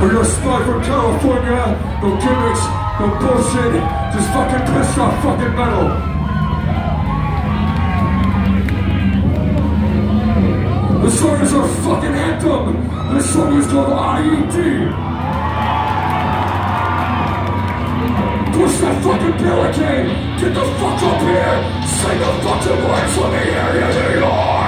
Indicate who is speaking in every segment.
Speaker 1: We're your spy from California. No gimmicks, no bullshit. Just fucking pissed off fucking metal. This song is our fucking anthem. This song is called IED. Push that fucking barricade. Get the fuck up here. Say the fucking words. Let New York.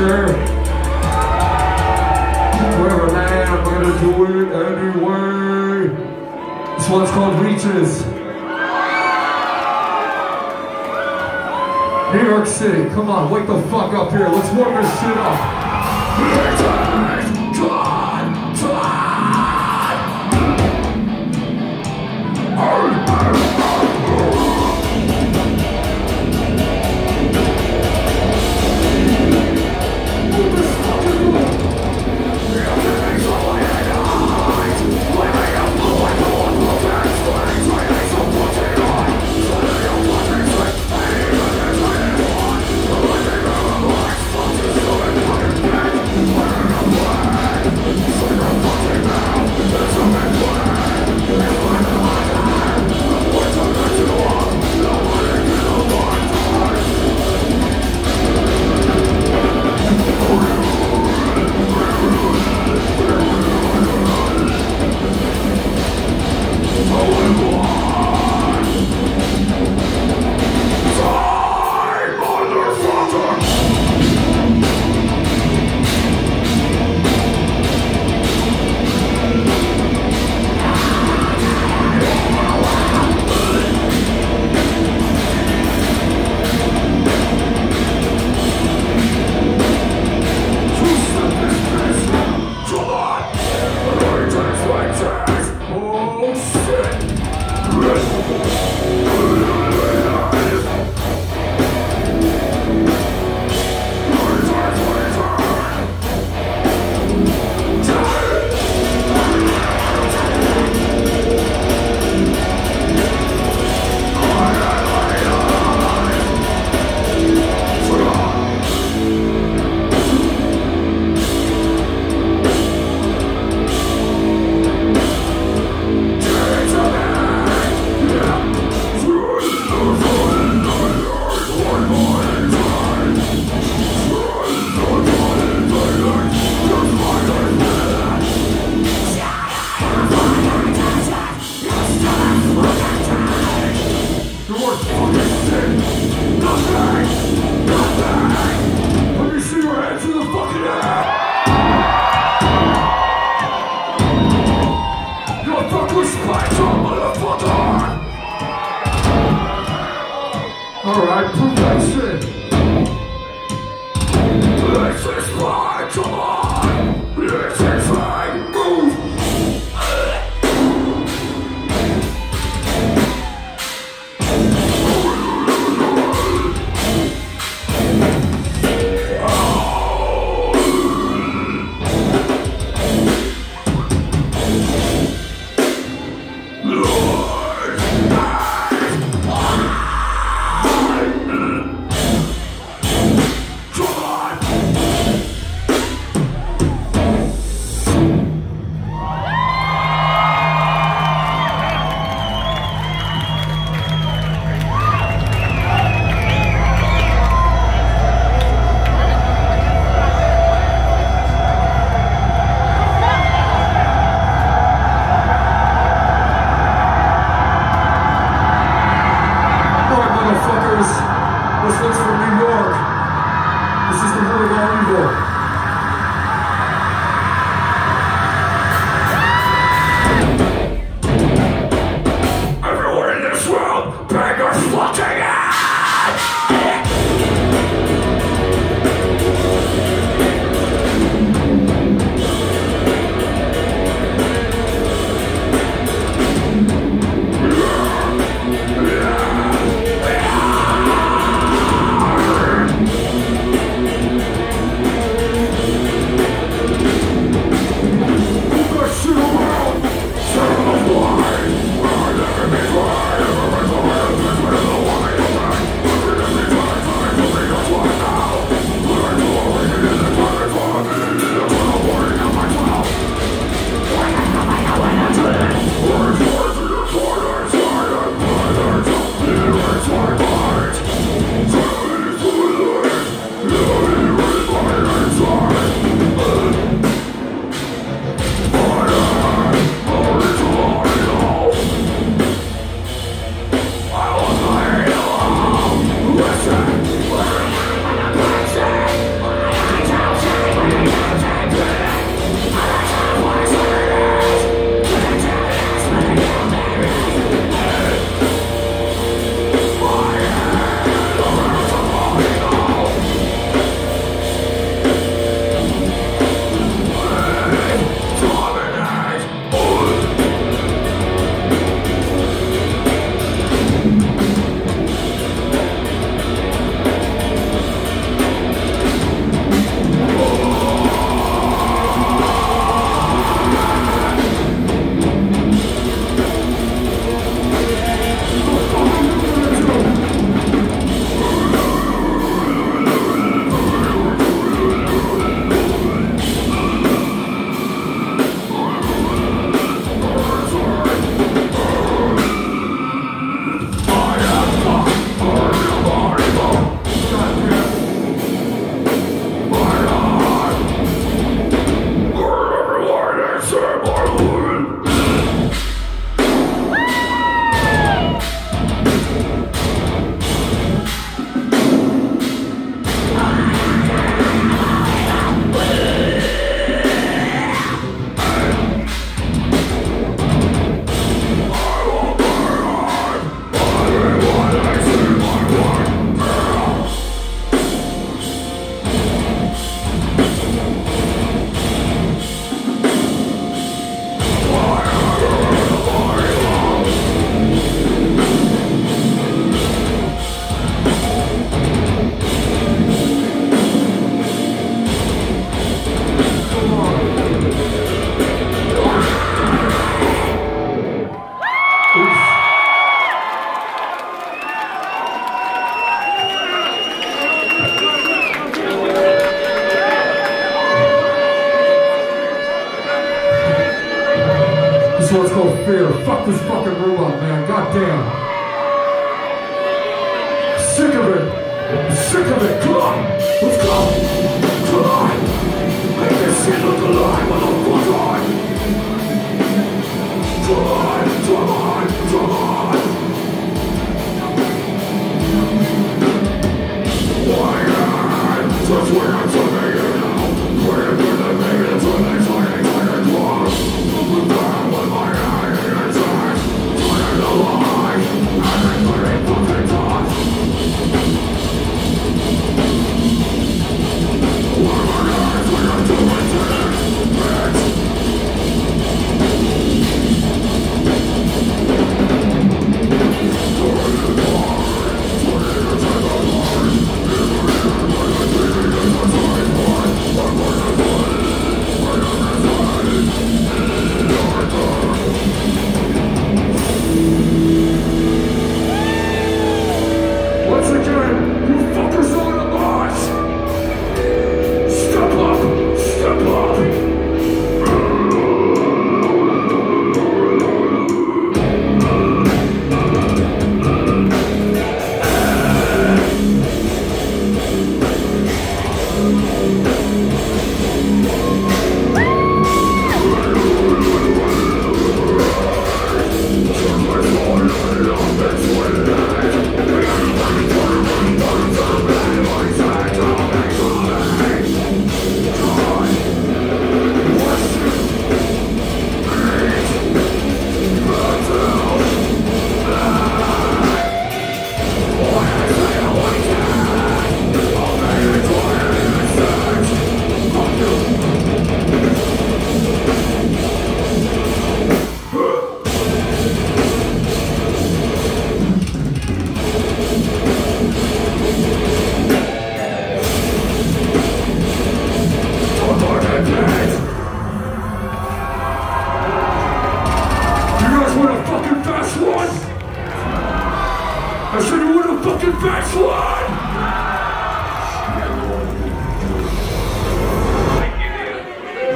Speaker 1: sir. We're a man, we're gonna do it anyway. This one's called Leeches. New York City, come on, wake the fuck up here. Let's warm this shit up. Oh Alright, prove!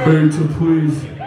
Speaker 1: Barrington, please.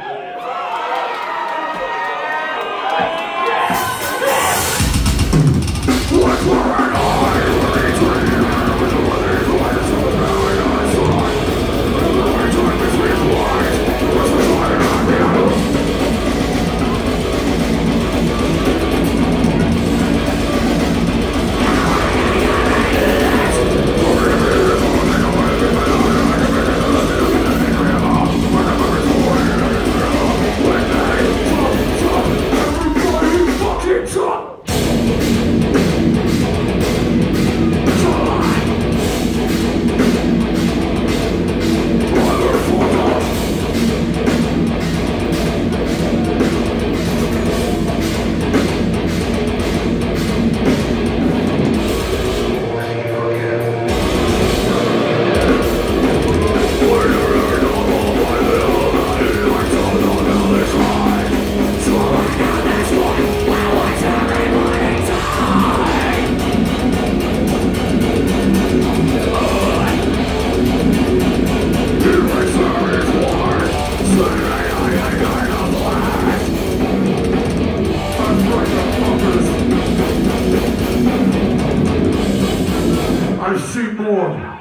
Speaker 1: more.